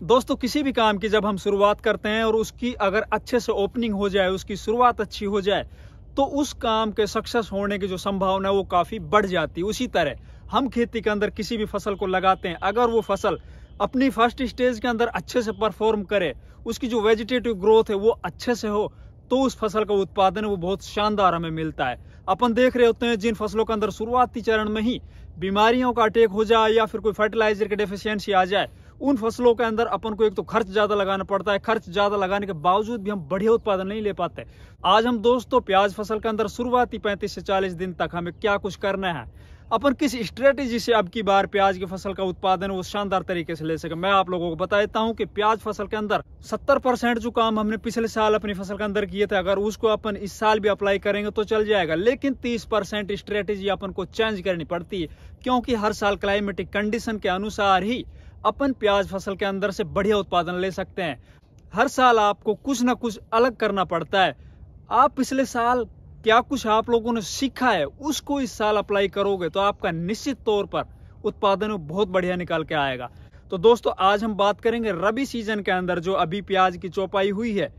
दोस्तों, किसी भी काम की जब हम शुरुआत करते हैं और उसकी अगर अच्छे से ओपनिंग हो जाए, उसकी शुरुआत अच्छी हो जाए तो उस काम के सक्सेस होने की जो संभावना है वो काफ़ी बढ़ जाती है। उसी तरह, हम खेती के अंदर किसी भी फ़सल को लगाते हैं। अगर वो फ़सल अपनी फ़र्स्ट स्टेज के अंदर अच्छे से परफॉर्म करे, उसकी जो वेजिटेटिव ग्रोथ है वो अच्छे से हो तो उस फ़सल का उत्पादन वो बहुत शानदार हमें मिलता है। अपन देख रहे होते हैं, जिन फ़सलों के अंदर शुरुआती चरण में ही बीमारियों का अटैक हो जाए या फिर कोई फर्टिलाइज़र की डेफिशिएंसी आ जाए उन फ़सलों के अंदर अपन को एक तो खर्च ज़्यादा लगाना पड़ता है। खर्च ज़्यादा लगाने के बावजूद भी हम बढ़िया उत्पादन नहीं ले पाते। आज हम दोस्तों प्याज फ़सल के अंदर शुरुआती पैंतीस से चालीस दिन तक हमें क्या कुछ करना है? अपन किस स्ट्रेटेजी से अब की बार प्याज की फ़सल का उत्पादन वो शानदार तरीके से ले सके? मैं आप लोगों को बता देता हूँ कि प्याज फ़सल के अंदर 70 परसेंट जो काम हमने पिछले साल अपनी फ़सल के अंदर किए थे, अगर उसको अपन इस साल भी अप्लाई करेंगे तो चल जाएगा। लेकिन 30 परसेंट स्ट्रेटेजी अपन को चेंज करनी पड़ती है, क्योंकि हर साल क्लाइमेटिक कंडीशन के अनुसार ही अपन प्याज फ़सल के अंदर से बढ़िया उत्पादन ले सकते हैं। हर साल आपको कुछ ना कुछ अलग करना पड़ता है। आप पिछले साल क्या कुछ आप लोगों ने सीखा है, उसको इस साल अप्लाई करोगे तो आपका निश्चित तौर पर उत्पादन बहुत बढ़िया निकाल के आएगा। तो दोस्तों, आज हम बात करेंगे रबी सीज़न के अंदर जो अभी प्याज की चौपाई हुई है।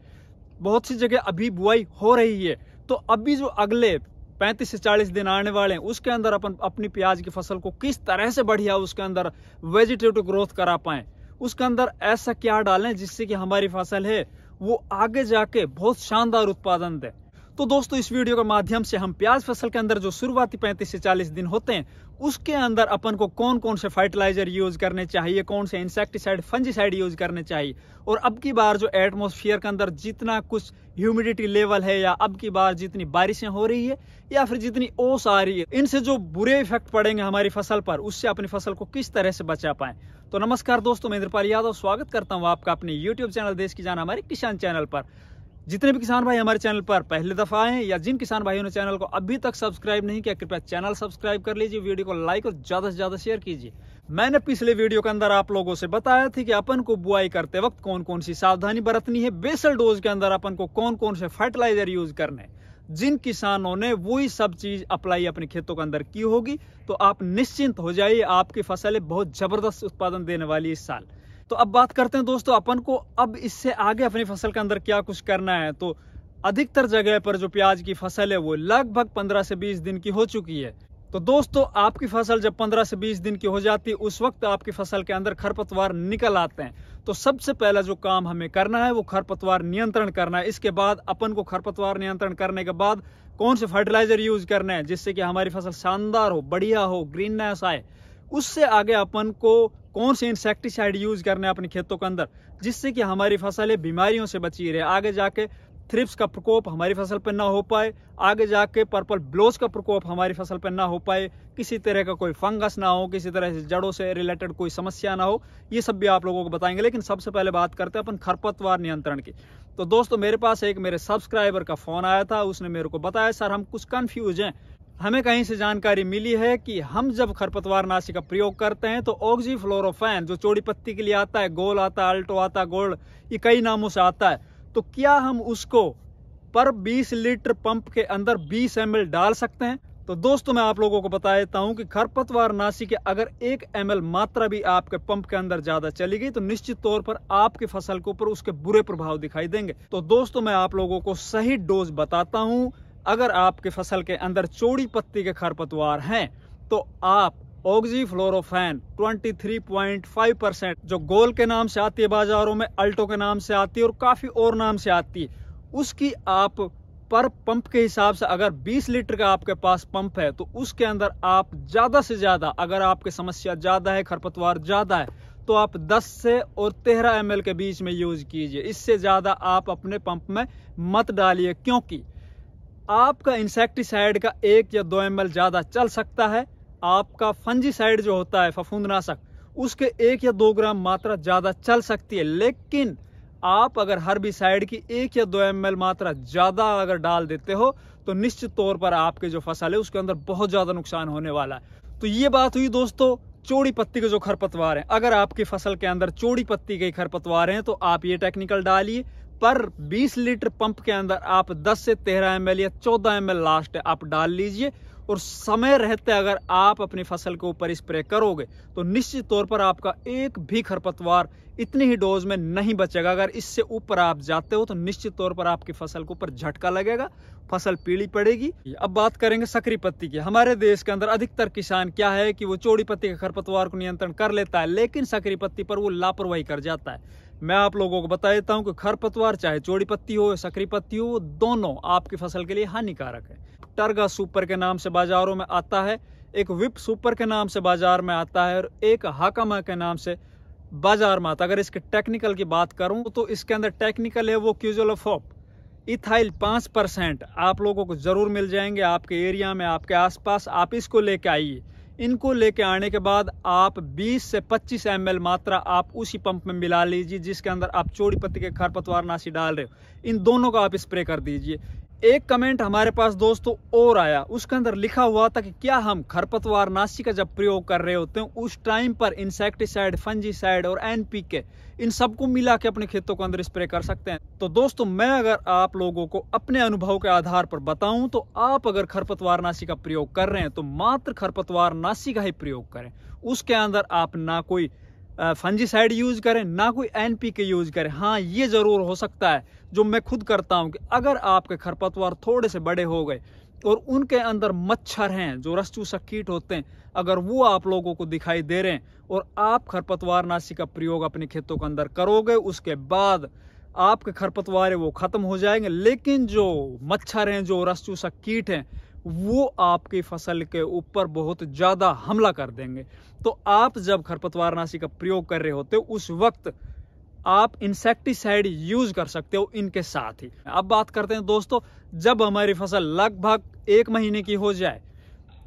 बहुत सी जगह अभी बुआई हो रही है। तो अभी जो अगले 35 से 40 दिन आने वाले हैं। उसके अंदर अपन अपनी प्याज की फ़सल को किस तरह से बढ़िया उसके अंदर वेजिटेटिव ग्रोथ करा पाए। उसके अंदर ऐसा क्या डालें जिससे कि हमारी फ़सल है, वो आगे जाके बहुत शानदार उत्पादन दे। तो दोस्तों, इस वीडियो के माध्यम से हम प्याज फ़सल के अंदर जो शुरुआती 35 से 40 दिन होते हैं उसके अंदर अपन को कौन कौन से फर्टिलाइज़र यूज़ करने चाहिए, कौन से इंसेक्टिसाइड फंजीसाइड यूज़ करने चाहिए? और अब की बार जो एटमोस्फियर के अंदर जितना कुछ ह्यूमिडिटी लेवल है या अब की बार जितनी बारिशें हो रही है या फिर जितनी ओस आ रही है, इनसे जो बुरे इफ़ेक्ट पड़ेंगे हमारी फ़सल पर, उससे अपनी फ़सल को किस तरह से बचा पाए? तो नमस्कार दोस्तों, मैं इंद्रपाल यादव, स्वागत करता हूँ आपका अपने यूट्यूब चैनल देश की जान हमारे किसान चैनल पर। जितने भी किसान भाई हमारे चैनल पर पहले दफ़ा आए या जिन किसान भाइयों ने चैनल को अभी तक सब्सक्राइब नहीं किया, कृपया चैनल सब्सक्राइब कर लीजिए, वीडियो को लाइक और ज़्यादा से ज़्यादा शेयर कीजिए। मैंने पिछले वीडियो के अंदर आप लोगों से बताया था कि अपन को बुआई करते वक्त कौन कौन सी सावधानी बरतनी है, बेसल डोज के अंदर अपन को कौन कौन से फर्टिलाइज़र यूज़ करने जिन किसानों ने वही सब चीज़ अप्लाई अपने खेतों के अंदर की होगी तो आप निश्चिंत हो जाइए, आपकी फ़सलें बहुत ज़बरदस्त उत्पादन देने वाली इस साल। तो अब बात करते हैं दोस्तों, अपन को अब इससे आगे अपनी फ़सल के अंदर क्या कुछ करना है। तो अधिकतर जगह पर जो प्याज की फ़सल है, वो लगभग 15 से 20 दिन की हो चुकी है। तो दोस्तों, आपकी फ़सल जब 15 से 20 दिन की हो जाती है उस वक्त आपकी फ़सल के अंदर खरपतवार निकल आते हैं। तो सबसे पहला जो काम हमें करना है, वो खरपतवार नियंत्रण करना है। इसके बाद अपन को खरपतवार नियंत्रण करने के बाद कौन से फर्टिलाइज़र यूज़ करना है, जिससे कि हमारी फ़सल शानदार हो, बढ़िया हो ग्रीननेस आए। उससे आगे अपन को कौन से इंसेक्टिसाइड यूज़ करने अपने खेतों के अंदर, जिससे कि हमारी फ़सलें बीमारियों से बची रहे। आगे जाके थ्रिप्स का प्रकोप हमारी फ़सल पर ना हो पाए, आगे जाके पर्पल ब्लोज का प्रकोप हमारी फ़सल पर ना हो पाए, किसी तरह का कोई फंगस ना हो, किसी तरह से जड़ों से रिलेटेड कोई समस्या ना हो, ये सब भी आप लोगों को बताएँगे। लेकिन सबसे पहले बात करते हैं अपन खरपतवार नियंत्रण की। तो दोस्तों, मेरे पास एक मेरे सब्सक्राइबर का फ़ोन आया था, उसने मेरे को बताया, सर, हम कुछ कन्फ्यूज़ हैं। हमें कहीं से जानकारी मिली है कि हम जब खरपतवार नाशी का प्रयोग करते हैं तो ऑक्जी फ्लोरोफैन जो चौड़ी पत्ती के लिए आता है, गोल आता है, अल्टो आता है, गोल्ड, ये कई नामों से आता है। तो क्या हम उसको पर 20 लीटर पंप के अंदर 20 एम डाल सकते हैं? तो दोस्तों, मैं आप लोगों को बता देता हूँ कि खरपतवार नाशी के अगर एक एम मात्रा भी आपके पंप के अंदर ज़्यादा चली गई तो निश्चित तौर पर आपकी फ़सल के ऊपर उसके बुरे प्रभाव दिखाई देंगे। तो दोस्तों, मैं आप लोगों को सही डोज बताता हूँ। अगर आपके फ़सल के अंदर चौड़ी पत्ती के खरपतवार हैं तो आप ऑक्जी फ्लोरोफैन 23.5 परसेंट, जो गोल के नाम से आती है बाजारों में, अल्टो के नाम से आती है और काफ़ी और नाम से आती है, उसकी आप पर पंप के हिसाब से अगर 20 लीटर का आपके पास पंप है तो उसके अंदर आप ज़्यादा से ज़्यादा, अगर आपकी समस्या ज़्यादा है, खरपतवार ज़्यादा है तो आप 10 से और 13 एम के बीच में यूज़ कीजिए। इससे ज़्यादा आप अपने पंप में मत डालिए, क्योंकि आपका इंसेक्टिसाइड का एक या दो एम ज़्यादा चल सकता है। आपका फंजीसाइड जो होता है, फफूंदनाशक, उसके एक या दो ग्राम मात्रा ज़्यादा चल सकती है। लेकिन आप अगर हर्बिसाइड की एक या दो एम मात्रा ज़्यादा अगर डाल देते हो तो निश्चित तौर पर आपके जो फ़सल है, उसके अंदर बहुत ज़्यादा नुकसान होने वाला है। तो ये बात हुई दोस्तों, चौड़ी पत्ती के जो खरपतवार हैं। अगर आपकी फ़सल के अंदर चौड़ी पत्ती के खरपतवार हैं तो आप ये टेक्निकल डालिए। पर 20 लीटर पंप के अंदर आप 10 से 13 एम या 14 एम लास्ट आप डाल लीजिए और समय रहते अगर आप अपनी फ़सल के ऊपर स्प्रे करोगे तो निश्चित तौर पर आपका एक भी खरपतवार इतनी ही डोज में नहीं बचेगा। अगर इससे ऊपर आप जाते हो तो निश्चित तौर पर आपकी फ़सल के ऊपर झटका लगेगा, फ़सल पीली पड़ेगी। अब बात करेंगे सकरी पत्ती की। हमारे देश के अंदर अधिकतर किसान क्या है कि वो चौड़ी पत्ती के खरपतवार को नियंत्रण कर लेता है, लेकिन सकरी पत्ती पर वो लापरवाही कर जाता है। मैं आप लोगों को बता देता हूँ कि खरपतवार, चाहे चौड़ी पत्ती हो सकरी पत्ती हो दोनों आपकी फ़सल के लिए हानिकारक है। टर्गा सुपर के नाम से बाजारों में आता है, एक विप सुपर के नाम से बाज़ार में आता है, और एक हाकामा के नाम से बाज़ार में आता है। अगर इसके टेक्निकल की बात करूँ तो इसके अंदर टेक्निकल है वो क्यूजोलोफोप। इथाइल पाँच परसेंट आप लोगों को ज़रूर मिल जाएँगे आपके एरिया में, आपके आसपास। आप इसको लेके आइए। इनको लेके आने के बाद आप 20 से 25 एम मात्रा आप उसी पंप में मिला लीजिए, जिसके अंदर आप चौड़ी पत्ती के खरपतवार नाशी डाल रहे हो। इन दोनों का आप स्प्रे कर दीजिए। एक कमेंट हमारे पास दोस्तों और आया। उसके अंदर लिखा हुआ था कि क्या हम खरपतवार नाशी का जब प्रयोग कर रहे होते हैं, उस टाइम पर इंसेक्टिसाइड फंजीसाइड और एनपीके, इन सबको मिला के अपने खेतों के अंदर स्प्रे कर सकते हैं। तो दोस्तों, मैं अगर आप लोगों को अपने अनुभव के आधार पर बताऊँ तो आप अगर खरपतवार नाशी का प्रयोग कर रहे हैं तो मात्र खरपतवार नाशी का ही प्रयोग करें। उसके अंदर आप ना कोई फंजीसाइड यूज़ करें, ना कोई एनपीके यूज़ करें। हाँ ये ज़रूर हो सकता है, जो मैं खुद करता हूँ कि अगर आपके खरपतवार थोड़े से बड़े हो गए और उनके अंदर मच्छर हैं, जो रसचूसक कीट होते हैं, अगर वो आप लोगों को दिखाई दे रहे हैं और आप खरपतवार नाशी का प्रयोग अपने खेतों के अंदर करोगे, उसके बाद आपके खरपतवार वो खत्म हो जाएँगे। लेकिन जो मच्छर हैं, जो रसचूसक कीट हैं वो आपकी फ़सल के ऊपर बहुत ज़्यादा हमला कर देंगे। तो आप जब खरपतवार नाशी का प्रयोग कर रहे होते हो उस वक्त आप इंसेक्टिसाइड यूज़ कर सकते हो इनके साथ ही। अब बात करते हैं दोस्तों, जब हमारी फ़सल लगभग एक महीने की हो जाए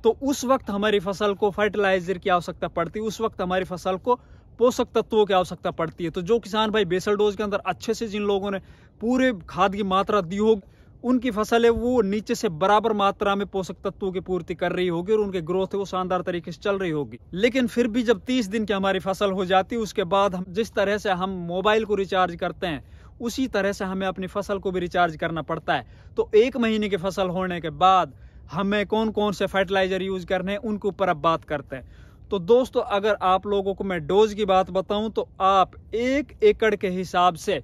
तो उस वक्त हमारी फ़सल को फर्टिलाइज़र की आवश्यकता पड़ती है उस वक्त हमारी फ़सल को पोषक तत्वों की आवश्यकता पड़ती है। तो जो किसान भाई बेसल डोज के अंदर अच्छे से जिन लोगों ने पूरे खाद की मात्रा दी होगी उनकी फ़सल है, वो नीचे से बराबर मात्रा में पोषक तत्वों की पूर्ति कर रही होगी और उनके ग्रोथ है, वो शानदार तरीके से चल रही होगी। लेकिन फिर भी जब 30 दिन की हमारी फ़सल हो जाती है, उसके बाद हम जिस तरह से हम मोबाइल को रिचार्ज करते हैं, उसी तरह से हमें अपनी फ़सल को भी रिचार्ज करना पड़ता है। तो एक महीने की फ़सल होने के बाद हमें कौन कौन से फर्टिलाइज़र यूज़ करने हैं, उनके ऊपर अब बात करते हैं। तो दोस्तों, अगर आप लोगों को मैं डोज की बात बताऊँ तो आप एक एकड़ के हिसाब से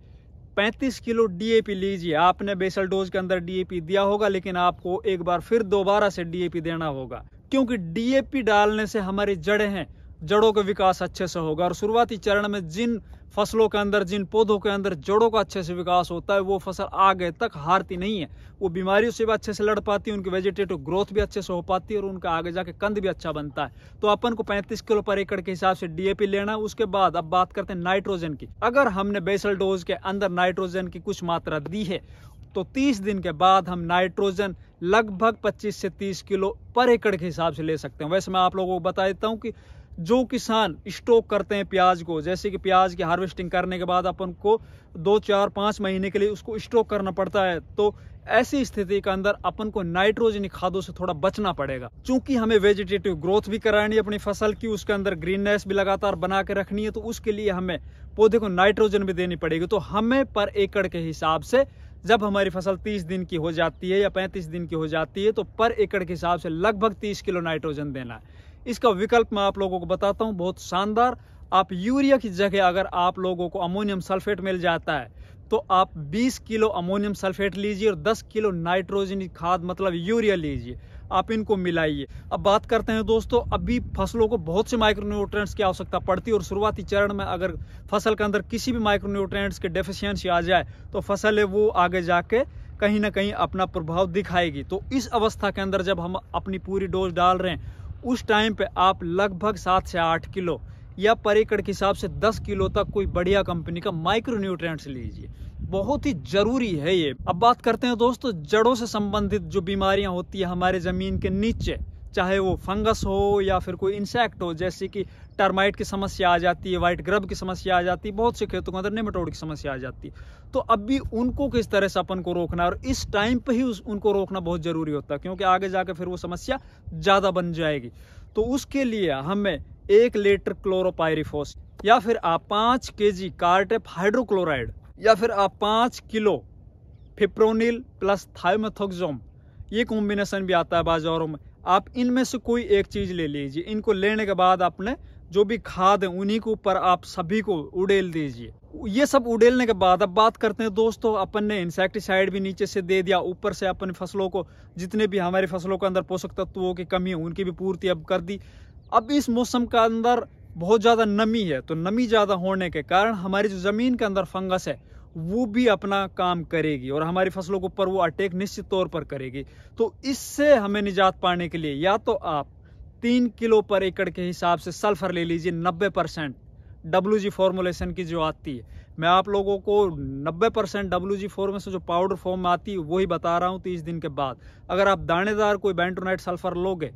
35 किलो डीएपी लीजिए। आपने बेसल डोज के अंदर डीएपी दिया होगा, लेकिन आपको एक बार फिर दोबारा से डीएपी देना होगा। क्योंकि डीएपी डालने से हमारी जड़ें हैं जड़ों का विकास अच्छे से होगा और शुरुआती चरण में जिन फ़सलों के अंदर, जिन पौधों के अंदर जड़ों का अच्छे से विकास होता है, वो फ़सल आगे तक हारती नहीं है। वो बीमारियों से भी अच्छे से लड़ पाती है, उनकी वेजिटेटिव ग्रोथ भी अच्छे से हो पाती है और उनका आगे जाके कंद भी अच्छा बनता है। तो अपन को 35 किलो पर एकड़ के हिसाब से डीएपी लेना है, उसके बाद अब बात करते हैं नाइट्रोजन की। अगर हमने बेसल डोज के अंदर नाइट्रोजन की कुछ मात्रा दी है तो 30 दिन के बाद हम नाइट्रोजन लगभग 25 से 30 किलो पर एकड़ के हिसाब से ले सकते हैं। वैसे मैं आप लोगों को बता देता हूँ कि जो किसान स्टॉक करते हैं प्याज को, जैसे कि प्याज की हार्वेस्टिंग करने के बाद अपन को दो, चार, पाँच महीने के लिए उसको स्टॉक करना पड़ता है। तो ऐसी स्थिति के अंदर अपन को नाइट्रोजन खादों से थोड़ा बचना पड़ेगा। क्योंकि हमें वेजिटेटिव ग्रोथ भी करानी है अपनी फ़सल की, उसके अंदर ग्रीननेस भी लगातार बना के रखनी है तो उसके लिए हमें पौधे को नाइट्रोजन भी देनी पड़ेगी। तो हमें पर एकड़ के हिसाब से जब हमारी फ़सल 30 दिन की हो जाती है या 35 दिन की हो जाती है तो पर एकड़ के हिसाब से लगभग 30 किलो नाइट्रोजन देना है। इसका विकल्प मैं आप लोगों को बताता हूँ, बहुत शानदार। आप यूरिया की जगह अगर आप लोगों को अमोनियम सल्फेट मिल जाता है तो आप 20 किलो अमोनियम सल्फेट लीजिए और 10 किलो नाइट्रोजन खाद मतलब यूरिया लीजिए। आप इनको मिलाइए। अब बात करते हैं दोस्तों, अभी फ़सलों को बहुत से माइक्रोन्यूट्रेंट्स की आवश्यकता पड़ती है और शुरुआती चरण में अगर फ़सल के अंदर किसी भी माइक्रोन्यूट्रेंट्स के डेफिशिएंसी आ जाए तो फ़सल है वो आगे जाके कहीं ना कहीं अपना प्रभाव दिखाएगी। तो इस अवस्था के अंदर जब हम अपनी पूरी डोज डाल रहे हैं उस टाइम पे आप लगभग सात से आठ किलो या पर एकड़ के हिसाब से दस किलो तक कोई बढ़िया कंपनी का माइक्रो न्यूट्रेंट्स लीजिए। बहुत ही ज़रूरी है ये। अब बात करते हैं दोस्तों, जड़ों से संबंधित जो बीमारियाँ होती है हमारे ज़मीन के नीचे। चाहे वो फंगस हो या फिर कोई इंसेक्ट हो जैसे कि टर्माइट की समस्या आ जाती है वाइट ग्रब की समस्या आ जाती है बहुत से खेतों के अंदर नेमेटोड की समस्या आ जाती है। तो अब भी उनको किस तरह से अपन को रोकना और इस टाइम पे ही उस, उनको रोकना बहुत ज़रूरी होता है क्योंकि आगे जाकर फिर वो समस्या ज़्यादा बन जाएगी। तो उसके लिए हमें एक लीटर क्लोरोपायरिफोस या फिर आप पाँच के जी कार्टेप हाइड्रोक्लोराइड या फिर आप पाँच किलो फिप्रोनिल प्लस थाइमेथोक्सोम ये कॉम्बिनेशन भी आता है बाजारों में। आप इनमें से कोई एक चीज़ ले लीजिए। इनको लेने के बाद अपने जो भी खाद है, उन्हीं के ऊपर आप सभी को उड़ेल दीजिए। ये सब उड़ेलने के बाद अब बात करते हैं दोस्तों, अपन ने इंसेक्टिसाइड भी नीचे से दे दिया, ऊपर से अपन फ़सलों को, जितने भी हमारी फ़सलों के अंदर पोषक तत्वों की कमी है, उनकी भी पूर्ति अब कर दी। अब इस मौसम का अंदर बहुत ज़्यादा नमी है तो नमी ज़्यादा होने के कारण हमारी जो ज़मीन के अंदर फंगस है वो भी अपना काम करेगी और हमारी फ़सलों के ऊपर वो अटैक निश्चित तौर पर करेगी। तो इससे हमें निजात पाने के लिए या तो आप तीन किलो पर एकड़ के हिसाब से सल्फ़र ले लीजिए, नब्बे परसेंट डब्ल्यू जी फॉर्मुलेशन की जो आती है। मैं आप लोगों को 90 परसेंट डब्ल्यू जी फॉर्मेशन जो पाउडर फॉर्म आती है, वही बता रहा हूँ तीस दिन के बाद। अगर आप दानेदार कोई बेंटोनाइट सल्फ़र लोगे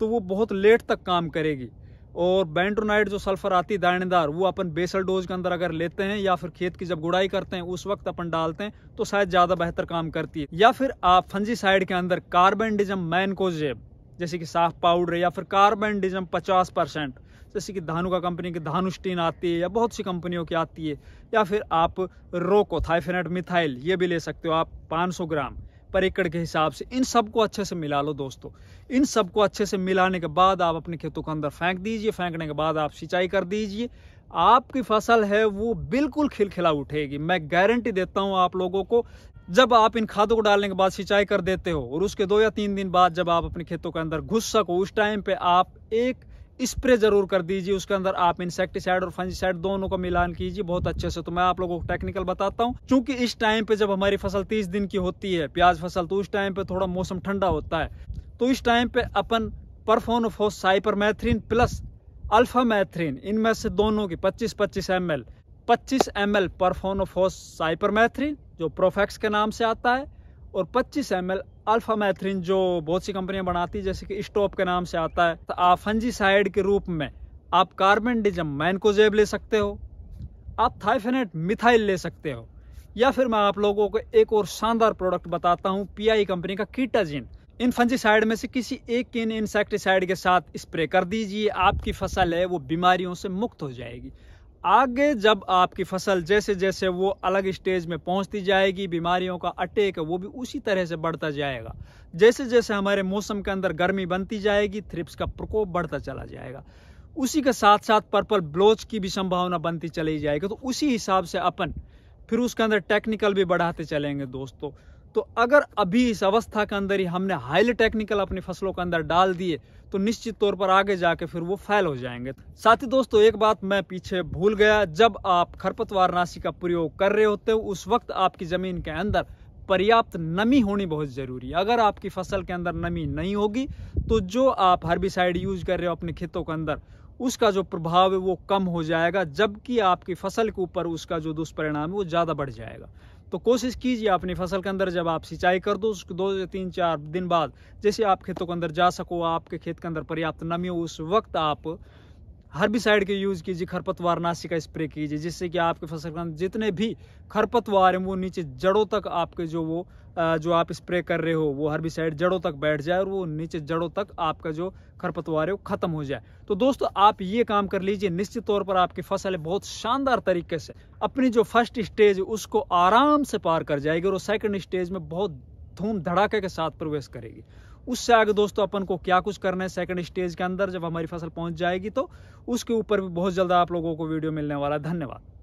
तो वो बहुत लेट तक काम करेगी। और बेंटोनाइट जो सल्फ़र आती है दानेदार, वो अपन बेसल डोज के अंदर अगर लेते हैं या फिर खेत की जब गुड़ाई करते हैं, उस वक्त अपन डालते हैं तो शायद ज़्यादा बेहतर काम करती है। या फिर आप फंजी साइड के अंदर कार्बनडिजम मैनकोजेब, जैसे कि साफ़ पाउडर या फिर कार्बनडिजम पचास परसेंट, जैसे कि धानुका कंपनी की धानुस्टीन आती है या बहुत सी कंपनियों की आती है, या फिर आप रोको थाइफेनेट मिथाइल, ये भी ले सकते हो आप 500 ग्राम। पर एकड़ के हिसाब से इन सबको अच्छे से मिला लो दोस्तों। इन सबको अच्छे से मिलाने के बाद आप अपने खेतों के अंदर फेंक दीजिए, फेंकने के बाद आप सिंचाई कर दीजिए। आपकी फ़सल है वो बिल्कुल खिलखिला उठेगी। मैं गारंटी देता हूँ आप लोगों को, जब आप इन खादों को डालने के बाद सिंचाई कर देते हो और उसके दो या तीन दिन बाद जब आप अपने खेतों के अंदर घुस सको, उस टाइम पे आप एक स्प्रे ज़रूर कर दीजिए उसके अंदर आप इंसेक्टिसाइड और फंजीसाइड दोनों का मिलान कीजिए, बहुत अच्छे से। तो मैं आप लोगों को टेक्निकल बताता हूँ। क्योंकि इस टाइम पे जब हमारी फ़सल तीस दिन की होती है, प्याज फ़सल तो उस टाइम पे थोड़ा मौसम ठंडा होता है। तो इस टाइम पे अपन profenofos cypermethrin plus alphamethrin इनमें से दोनों की 25-25 एम एल पच्चीस एम एल परफोनोफोस साइपरमेथ्रिन जो प्रोफेक्स के नाम से आता है और 25 एम एल अल्फ़ा मैथ्रिन जो बहुत सी कंपनियाँ बनाती है, जैसे कि स्टॉप के नाम से आता है तो आप फंजीसाइड के रूप में आप कार्बन डिजम मैनकोजेब ले सकते हो, आप थाइफेनेट मिथाइल ले सकते हो, या फिर मैं आप लोगों को एक और शानदार प्रोडक्ट बताता हूँ पीआई कंपनी का कीटाजिन इन फंजीसाइड में से किसी एक इन इंसेक्टिसाइड के साथ स्प्रे कर दीजिए, आपकी फ़सल है, वो बीमारियों से मुक्त हो जाएगी। आगे जब आपकी फ़सल जैसे जैसे वो अलग स्टेज में पहुँचती जाएगी, बीमारियों का अटैक, वो भी उसी तरह से बढ़ता जाएगा। जैसे जैसे हमारे मौसम के अंदर गर्मी बनती जाएगी थ्रिप्स का प्रकोप बढ़ता चला जाएगा। उसी के साथ साथ पर्पल ब्लोच की भी संभावना बनती चली जाएगी। तो उसी हिसाब से अपन फिर उसके अंदर टेक्निकल भी बढ़ाते चलेंगे दोस्तों। तो अगर अभी इस अवस्था के अंदर ही हमने हाईली टेक्निकल अपनी फ़सलों के अंदर डाल दिए तो निश्चित तौर पर आगे जाके फिर वो फैल हो जाएँगे। साथ ही दोस्तों, एक बात मैं पीछे भूल गया, जब आप खरपतवार नाशी का प्रयोग कर रहे होते हो, उस वक्त आपकी ज़मीन के अंदर पर्याप्त नमी होनी बहुत ज़रूरी है। अगर आपकी फ़सल के अंदर नमी नहीं होगी तो जो आप हर्बिसाइड यूज़ कर रहे हो अपने खेतों के अंदर, उसका जो प्रभाव है वो कम हो जाएगा, जबकि आपकी फ़सल के ऊपर उसका जो दुष्परिणाम है वो ज़्यादा बढ़ जाएगा। तो कोशिश कीजिए अपनी फ़सल के अंदर जब आप सिंचाई कर दो, उसके दो से तीन, चार दिन बाद जैसे आप खेतों के अंदर जा सको, आपके खेत के अंदर पर्याप्त नमी हो, उस वक्त आप हर्बिसाइड के यूज़ कीजिए, खरपतवार नाशी का स्प्रे कीजिए, जिससे कि आपके फ़सल के जितने भी खरपतवार हैं, वो नीचे जड़ों तक आपके जो वो जो आप स्प्रे कर रहे हो, वो हर्बिसाइड जड़ों तक बैठ जाए और वो नीचे जड़ों तक आपका जो खरपतवार है वो खत्म हो जाए। तो दोस्तों, आप ये काम कर लीजिए, निश्चित तौर पर आपकी फ़सल बहुत शानदार तरीके से अपनी जो फ़र्स्ट स्टेज उसको आराम से पार कर जाएगी और सेकेंड स्टेज में बहुत धूम धड़ाके के साथ प्रवेश करेगी। उससे आगे दोस्तों अपन को क्या कुछ करना है सेकंड स्टेज के अंदर जब हमारी फ़सल पहुँच जाएगी तो उसके ऊपर भी बहुत जल्द आप लोगों को वीडियो मिलने वाला है। धन्यवाद।